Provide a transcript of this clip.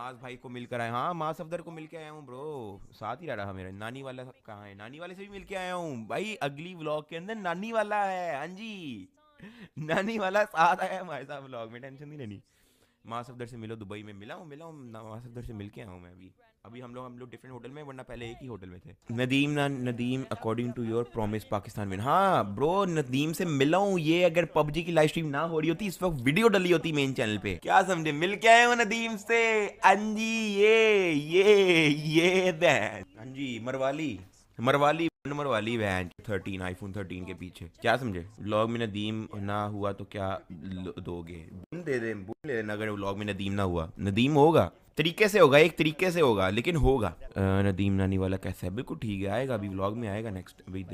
मास भाई को मिलकर आया हाँ। माज सफदर को मिलकर आया हूँ ब्रो साथ ही रह रहा मेरा। नानी वाला कहाँ है? नानी वाले से भी मिलकर आया हूँ। भाई, अगली ब्लॉग के अंदर नानी वाला है। हाँ जी। नानी वाला साथ आया हमारे साथ ब्लॉग में। टेंशन नहीं लेनी। माँ सफदर से मिलो, दुबई में मिला हूँ मिला हूँ माँ सफदर से मिल के आया हूँ मैं अभी। अभी हम लोग हम लोग डिफरेंट होटल में वरना पहले एक ही होटल में थे। नदीम ना, Nadeem according to your promise Pakistan win हाँ ब्रो नदीम से मिला हूँ, ये अगर पबजी की लाइव स्ट्रीम ना हो रही होती, इस वक्त वीडियो डली होती मेन चैनल पे। क्या समझे? मिल के आए हो नदीम से। अंजी, ये ये ये हाँ मरवाली। मरवाली नंबर वाली वैन थर्टीन आईफोन थर्टीन के पीछे। क्या समझे? व्लॉग में नदीम ना हुआ तो क्या दोगे? दे दे, बोल ले लेना अगर व्लॉग में नदीम ना हुआ। नदीम होगा। तरीके से होगा, एक तरीके से होगा, लेकिन होगा। नदीम नानी वाला कैसा है? बिल्कुल ठीक है, आएगा अभी व्लॉग में, आएगा नेक्स्ट अभी